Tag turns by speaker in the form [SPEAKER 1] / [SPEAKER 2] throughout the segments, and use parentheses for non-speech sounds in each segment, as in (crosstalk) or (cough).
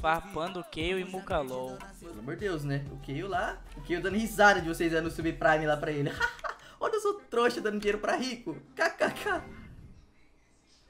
[SPEAKER 1] Farpando o Kayle e Mukalol.
[SPEAKER 2] Pelo amor de Deus, né? O Kayle lá, o Kayle dando risada de vocês dando subprime lá pra ele. (laughs) Olha, eu sou trouxa dando dinheiro pra rico. KKK.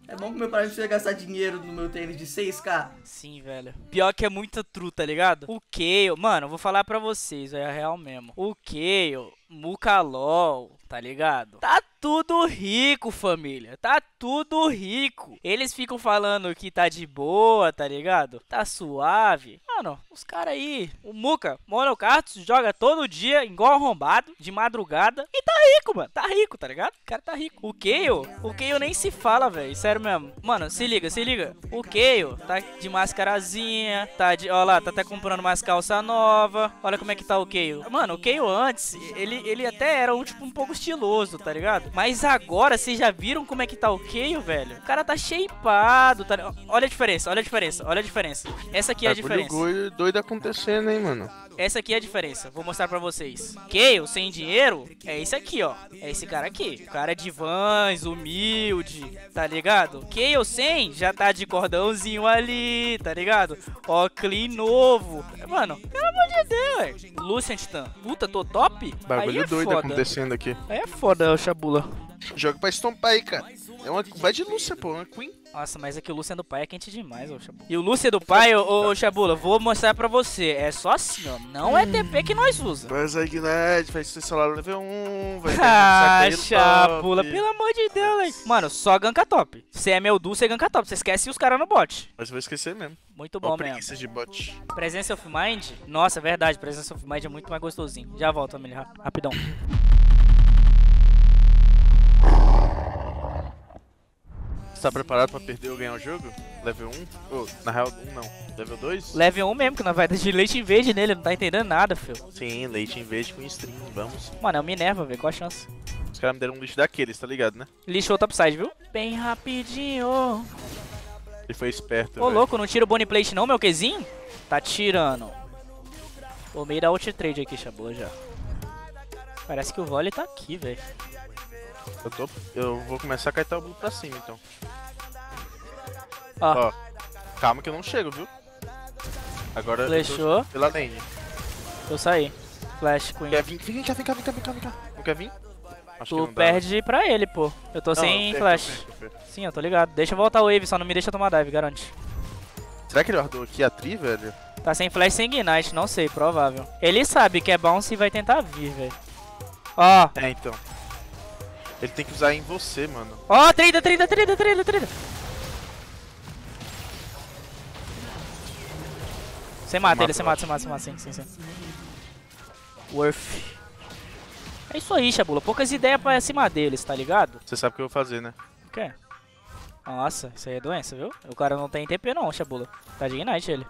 [SPEAKER 2] É bom que meu pai não precisa gastar dinheiro no meu tênis de 6k.
[SPEAKER 1] Sim, velho. Pior que é muita truta, tá ligado? O Kayle, mano, eu vou falar pra vocês, é real mesmo. O Kayle, Mukalol, tá ligado? Tá tudo rico, família. Tá tudo rico. Eles ficam falando que tá de boa, tá ligado? Tá suave. Mano, os caras aí. O Muka, Monocartos, joga todo dia, igual arrombado, de madrugada. E tá rico, mano. Tá rico, tá ligado? O cara tá rico. O Kayle, o Kayle nem se fala, velho. Sério mesmo. Mano, se liga, se liga. O Kayle tá de mascarazinha. Tá de. Ó lá, tá até comprando mais calça nova. Olha como é que tá o Kayle. Mano, o Kayle antes, ele, ele até era um, tipo, um pouco estiloso, tá ligado? Mas agora, vocês já viram como é que tá o Kayle, velho? O cara tá shapeado, tá... Olha a diferença, olha a diferença, olha a diferença. Essa aqui é a diferença.
[SPEAKER 3] doido acontecendo, hein, mano.
[SPEAKER 1] Essa aqui é a diferença, vou mostrar pra vocês. Kayle, sem dinheiro, é esse aqui, ó. É esse cara aqui. O cara é de vans, humilde, tá ligado? Kayle sem já tá de cordãozinho ali, tá ligado? Ó, clean novo. Mano, pelo amor de Deus, velho. Lucian Titan, puta, tô top?
[SPEAKER 3] Bagulho
[SPEAKER 1] Aí é
[SPEAKER 3] doido
[SPEAKER 1] foda.
[SPEAKER 3] acontecendo aqui.
[SPEAKER 1] Aí é foda, o Chabula.
[SPEAKER 3] Joga pra estompar aí, cara. É uma. Vai de Lúcia, pô, uma Queen.
[SPEAKER 1] Nossa, mas é que o Lucian do pai é quente demais, ô Chabula. E o Lucian do pai, ô, ô Chabula, vou mostrar pra você. É só assim, ó. Não é TP que nós usa.
[SPEAKER 3] Faz a Ignite, vai ser celular level 1, vai ter (laughs)
[SPEAKER 1] Ah, Chabula,
[SPEAKER 3] top.
[SPEAKER 1] pelo amor de Deus, hein. Mano, só ganka top. Você é meu duo, você ganka top. Você esquece os caras no bot.
[SPEAKER 3] Mas eu vou esquecer mesmo.
[SPEAKER 1] Muito bom mesmo.
[SPEAKER 3] preguiça de bot.
[SPEAKER 1] Presença of Mind? Nossa, é verdade. Presença of Mind é muito mais gostosinho. Já volto, família. rap- Rapidão.
[SPEAKER 3] Tá preparado pra perder ou ganhar o jogo? Level 1? Ô, na real, 1 não. Level 2?
[SPEAKER 1] Level 1 mesmo, que nós vai dar de leite em verde nele. Não tá entendendo nada, filho.
[SPEAKER 3] Sim, leite em verde com stream, vamos.
[SPEAKER 1] Mano, é o Minerva, velho. Qual a chance?
[SPEAKER 3] Os caras me deram um lixo daqueles, tá ligado, né?
[SPEAKER 1] Lixou o topside, viu? Bem rapidinho.
[SPEAKER 3] Ele foi esperto,
[SPEAKER 1] Ô,
[SPEAKER 3] velho.
[SPEAKER 1] louco, não tira o bone plate não, meu quezinho? Tá tirando. Tô meio da ult trade aqui, Chabula, já. Parece que o vôlei tá aqui, velho.
[SPEAKER 3] Eu, tô... eu vou começar a caetar o blue pra cima, então.
[SPEAKER 1] Ó,
[SPEAKER 3] Ó, calma que eu não chego, viu? Agora eu tô
[SPEAKER 1] flechou,
[SPEAKER 3] pela lane.
[SPEAKER 1] eu saí. Flash Queen.
[SPEAKER 3] Quer vir? Vem cá, vem cá, vem cá, vem cá, vem cá. Não quer vir? Acho
[SPEAKER 1] Tu
[SPEAKER 3] que não dá.
[SPEAKER 1] perde pra ele, pô. Eu tô
[SPEAKER 3] Não,
[SPEAKER 1] sem
[SPEAKER 3] eu perco,
[SPEAKER 1] flash.
[SPEAKER 3] eu perco, eu perco.
[SPEAKER 1] Sim, eu tô ligado. Deixa eu voltar o wave, só não me deixa tomar dive, garante.
[SPEAKER 3] Será que ele guardou aqui a tri, velho?
[SPEAKER 1] Tá sem flash, sem ignite, não sei, provável. Ele sabe que é bounce e vai tentar vir, velho. Ó,
[SPEAKER 3] É, então. Ele tem que usar em você, mano.
[SPEAKER 1] ó, trida, trida, trida, trida, trida. Você mata ele, você mata, você mata, você mata, sim, sim, sim. Worth. É isso aí, Chabula. Poucas ideias pra cima deles, tá ligado?
[SPEAKER 3] Você sabe o que eu vou fazer, né?
[SPEAKER 1] O quê? Nossa, isso aí é doença, viu? O cara não tem TP não, Chabula. Tá de ignite ele.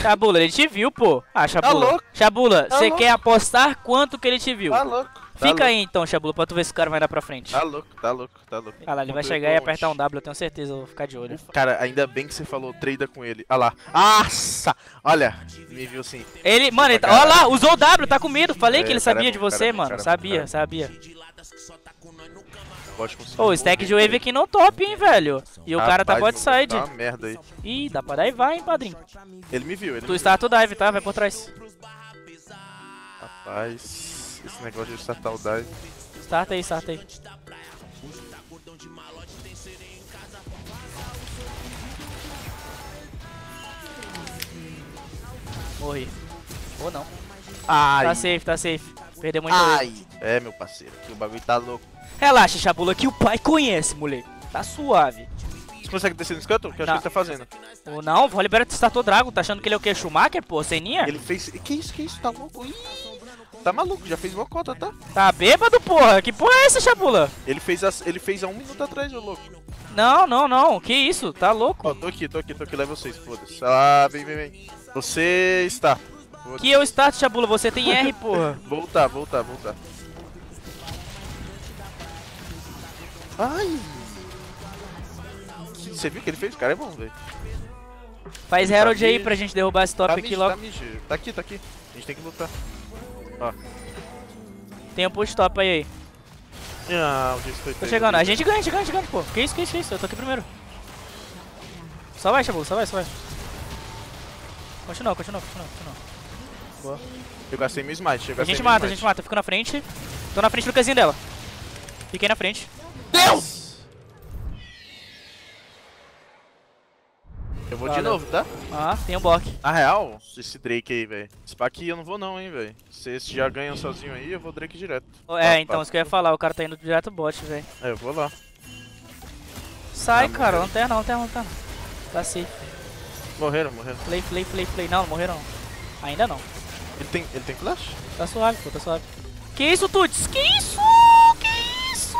[SPEAKER 1] Chabula, ele te viu, pô. Ah, Chabula.
[SPEAKER 3] louco?
[SPEAKER 1] Chabula,
[SPEAKER 3] Tá
[SPEAKER 1] você
[SPEAKER 3] louco?
[SPEAKER 1] quer apostar quanto que ele te viu?
[SPEAKER 3] Tá louco. Tá
[SPEAKER 1] Fica
[SPEAKER 3] louco.
[SPEAKER 1] aí então, Chabula, pra tu ver se o cara vai dar pra frente.
[SPEAKER 3] Tá louco, tá louco, tá louco.
[SPEAKER 1] Ah lá, ele vai chegar e apertar um W, eu tenho certeza, eu vou ficar de olho.
[SPEAKER 3] Cara, ainda bem que você falou trada com ele. Ah lá. Nossa! Olha, me viu assim.
[SPEAKER 1] Ele, mano, ele tá, olha lá, usou o W, tá com medo. Falei
[SPEAKER 3] É,
[SPEAKER 1] que ele
[SPEAKER 3] é
[SPEAKER 1] sabia de você, mano. sabia, sabia.
[SPEAKER 3] Pode conseguir.
[SPEAKER 1] Ô, o stack de wave aqui não top, hein, velho. E o cara tá bot side.
[SPEAKER 3] Tá uma merda aí.
[SPEAKER 1] Ih, dá pra dar e vai, hein, padrinho.
[SPEAKER 3] Ele me viu, ele
[SPEAKER 1] Tu
[SPEAKER 3] me
[SPEAKER 1] start o dive, tá? Vai por trás.
[SPEAKER 3] viu. Rapaz, esse negócio de startar o dive.
[SPEAKER 1] Start aí, start aí. Morri. Ou não.
[SPEAKER 3] Ai,
[SPEAKER 1] Tá safe, tá safe. Perdeu muito
[SPEAKER 3] ai. É, meu parceiro, que o bagulho tá louco.
[SPEAKER 1] Relaxa, Chabula, que o pai conhece, moleque. Tá suave.
[SPEAKER 3] Você consegue descer no escanto? O que eu acho que ele tá fazendo?
[SPEAKER 1] Ou não, o Libera startou Drago. Tá achando que ele é o que? Schumacher, pô? Seninha?
[SPEAKER 3] Ele fez. Que isso, que isso? Tá louco? Ih, tá maluco, já fez uma cota, tá?
[SPEAKER 1] Tá bêbado, porra? Que porra é essa, Chabula?
[SPEAKER 3] Ele fez, as, ele fez há um minuto atrás, ô louco.
[SPEAKER 1] Não, não, não. Que isso? Tá louco?
[SPEAKER 3] Ó, tô aqui, tô aqui, tô aqui, level 6, foda-se. Ah, vem, vem, vem. Você está. Foda-se.
[SPEAKER 1] Que eu start, Chabula. Você tem R, porra. (laughs)
[SPEAKER 3] Voltar, voltar, voltar. Ai! Você viu o que ele fez? O cara é bom, velho.
[SPEAKER 1] Faz
[SPEAKER 3] Tá
[SPEAKER 1] Herald aí pra gente derrubar esse top
[SPEAKER 3] Tá,
[SPEAKER 1] aqui
[SPEAKER 3] me-
[SPEAKER 1] logo.
[SPEAKER 3] tá, me- tá aqui, tá aqui. A gente tem que lutar.
[SPEAKER 1] Tem um push top aí. aí.
[SPEAKER 3] Ah, o Jace foi
[SPEAKER 1] Tô chegando. A gente ganha, a gente ganha, a gente ganha, pô. Que isso, que isso, que isso? Eu tô aqui primeiro. Só vai, Chabula, só vai, só vai. Continua, continua, continua, continua. Boa.
[SPEAKER 3] Eu gastei meu smite. Eu
[SPEAKER 1] A gente mata, a gente mata. Fico na frente. Tô na frente do casinho dela. Fiquei na frente.
[SPEAKER 3] Deus! Vou de novo, tá?
[SPEAKER 1] Ah, tem um bloco.
[SPEAKER 3] Na real, esse Drake aí, velho. Esse aqui eu não vou não, hein, velho. Vocês já ganham sozinho aí, eu vou Drake direto.
[SPEAKER 1] É,
[SPEAKER 3] Tá,
[SPEAKER 1] então,
[SPEAKER 3] tá.
[SPEAKER 1] isso que eu ia falar. O cara tá indo direto bot, velho.
[SPEAKER 3] É, eu vou lá.
[SPEAKER 1] Sai,
[SPEAKER 3] Ah,
[SPEAKER 1] cara.
[SPEAKER 3] morreu.
[SPEAKER 1] Lanterna, lanterna, lanterna. Tá safe.
[SPEAKER 3] Morreram, morreram.
[SPEAKER 1] Play, play, play, play. Não, não morreram não. Ainda não.
[SPEAKER 3] Ele tem, ele tem flash?
[SPEAKER 1] Tá suave, pô, tá suave. Que isso, Tuts? Que isso? Que isso?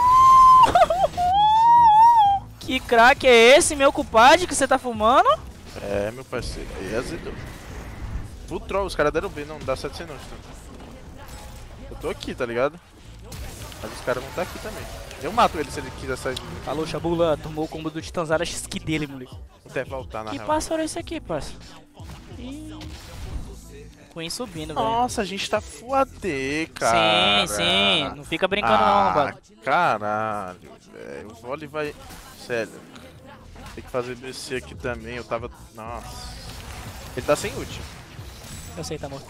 [SPEAKER 1] (laughs) que crack é esse, meu culpado, que você tá fumando?
[SPEAKER 3] É, meu parceiro. Aí azedou. Full troll, os caras deram B, não, não dá 700 não, Stun. Eu tô aqui, tá ligado? Mas os caras vão estar aqui também. Eu mato ele se ele quiser sair de mim.
[SPEAKER 1] Alô, Chabula, tomou o combo do Titanzara XQ dele, moleque.
[SPEAKER 3] Vou até voltar na
[SPEAKER 1] Que
[SPEAKER 3] real.
[SPEAKER 1] pássaro é esse aqui, parça? Ih. Queen subindo, velho.
[SPEAKER 3] Nossa, a gente tá full AD, cara.
[SPEAKER 1] Sim, sim. Não fica brincando não,
[SPEAKER 3] ah,
[SPEAKER 1] Lombardo.
[SPEAKER 3] caralho, velho. O vôlei vai... Sério. Tem que fazer BC aqui também, eu tava... Nossa. Ele tá sem ult.
[SPEAKER 1] Eu sei, tá morto.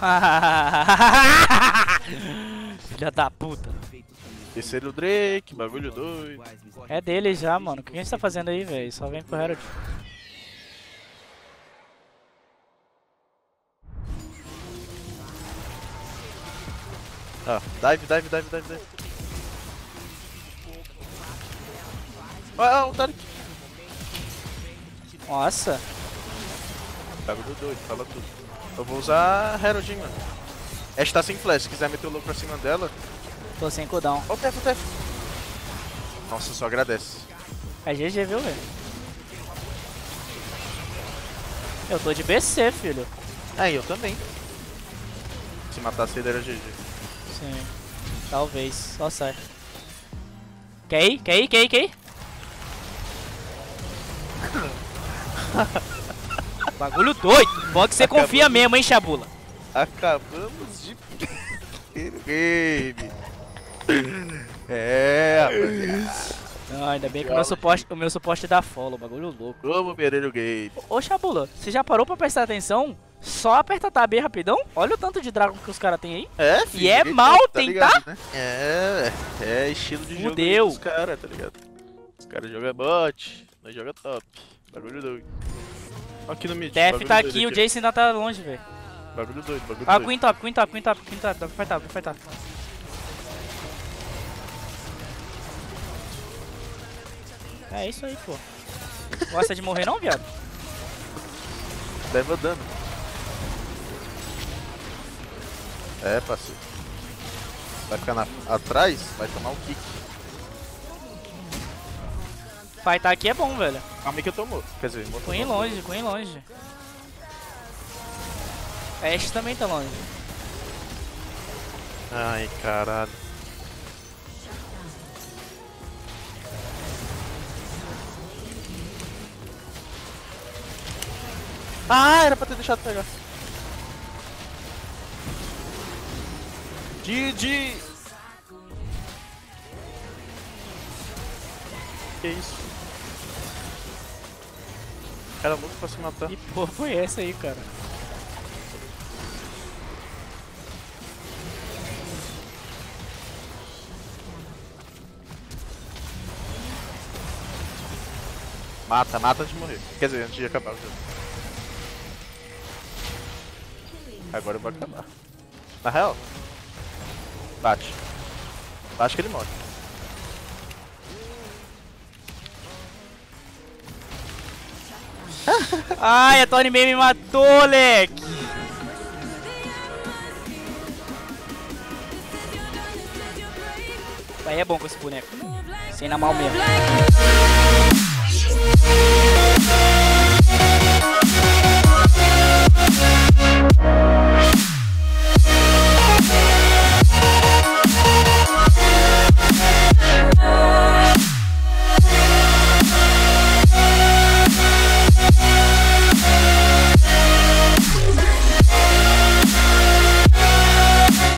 [SPEAKER 1] (laughs) Filha da puta.
[SPEAKER 3] Terceiro Drake, bagulho doido.
[SPEAKER 1] É dele já, mano. O que a gente tá fazendo aí, velho? Só vem pro Herald.
[SPEAKER 3] Ah, dive, dive, dive, dive, dive. Ah, o Tarek.
[SPEAKER 1] Nossa.
[SPEAKER 3] Bagulho doido, fala tudo. Eu vou usar Herald, hein, mano. Ash tá sem flash, se quiser meter o louco pra cima dela.
[SPEAKER 1] Tô sem cooldown.
[SPEAKER 3] Ó o Tef, o Tef. Nossa, só agradece.
[SPEAKER 1] É GG, viu, velho? Eu tô de BC, filho.
[SPEAKER 3] É, eu também. Se matasse ele era GG.
[SPEAKER 1] Sim. Talvez. Só sai. Quer ir? Quer ir? Quer ir? Quer ir? (laughs) Bagulho doido. Bom que você
[SPEAKER 3] Acabou
[SPEAKER 1] confia mesmo, hein, Chabula?
[SPEAKER 3] Acabamos de perder o game. É.
[SPEAKER 1] Ah, ainda bem que o meu suporte, o meu suporte dá follow, bagulho louco.
[SPEAKER 3] Vamos perder o game.
[SPEAKER 1] Ô Chabula, você já parou pra prestar atenção? Só aperta tab aí rapidão. Olha o tanto de dragon que os caras têm aí.
[SPEAKER 3] É,
[SPEAKER 1] E é mal
[SPEAKER 3] tá
[SPEAKER 1] tentar?
[SPEAKER 3] ligado, né? É, é estilo de jogo
[SPEAKER 1] Fudeu.
[SPEAKER 3] dos caras, tá ligado? Os caras jogam bot, nós joga top. Bagulho doido. Ó Aqui no mid.
[SPEAKER 1] Def
[SPEAKER 3] bagulho
[SPEAKER 1] tá
[SPEAKER 3] doido
[SPEAKER 1] aqui, o Jace ainda tá longe, velho.
[SPEAKER 3] Bagulho doido, bagulho
[SPEAKER 1] Ah,
[SPEAKER 3] doido.
[SPEAKER 1] Queen top, Queen top, Queen top, Queen top, vai top, vai top, vai top. É isso aí, pô. Gosta de morrer não, viado?
[SPEAKER 3] Leva dano. É, parceiro. Vai ficar na- atrás, vai tomar o kick.
[SPEAKER 1] Fightar aqui é bom, velho.
[SPEAKER 3] Calma aí que eu tô morto. Quer dizer, morto.
[SPEAKER 1] Queen longe, Queen longe. Ashe também tá longe.
[SPEAKER 3] Ai, caralho. Ah, era pra ter deixado pegar. GG! Que isso? Cara louco pra se matar.
[SPEAKER 1] Que porra foi essa aí, cara?
[SPEAKER 3] Mata, mata antes de morrer. Quer dizer, antes de acabar o jogo. Agora eu vou acabar. Na real, bate. Bate que ele morre.
[SPEAKER 1] Ai, a Tony May me matou, leque! Aí é bom com esse boneco. Sem na mal mesmo.